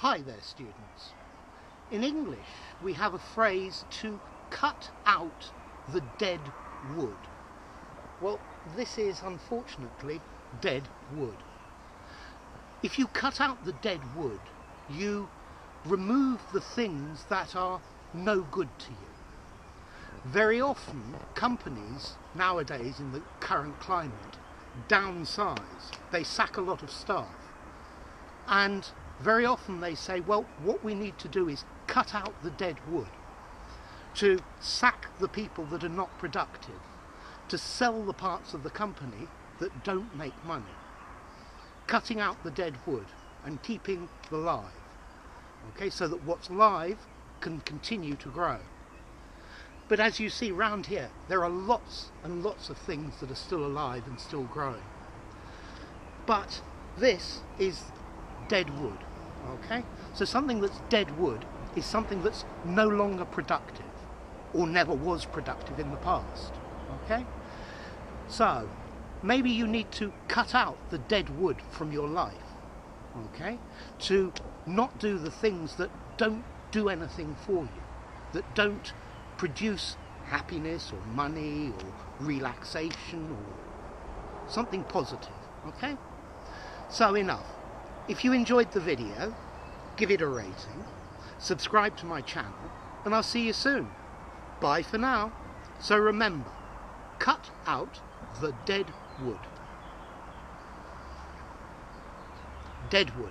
Hi there students. In English we have a phrase to cut out the dead wood. Well this is unfortunately dead wood. If you cut out the dead wood you remove the things that are no good to you. Very often companies nowadays in the current climate downsize. They sack a lot of staff. And very often they say, well, what we need to do is cut out the dead wood, to sack the people that are not productive, to sell the parts of the company that don't make money, cutting out the dead wood and keeping the live. Okay, so that what's live can continue to grow. But as you see round here, there are lots and lots of things that are still alive and still growing. But this is dead wood, okay? So something that's dead wood is something that's no longer productive or never was productive in the past, okay? So maybe you need to cut out the dead wood from your life, okay? To not do the things that don't do anything for you, that don't produce happiness or money or relaxation or something positive, okay? So enough. If you enjoyed the video, give it a rating, subscribe to my channel, and I'll see you soon. Bye for now. So remember, cut out the dead wood. Dead wood.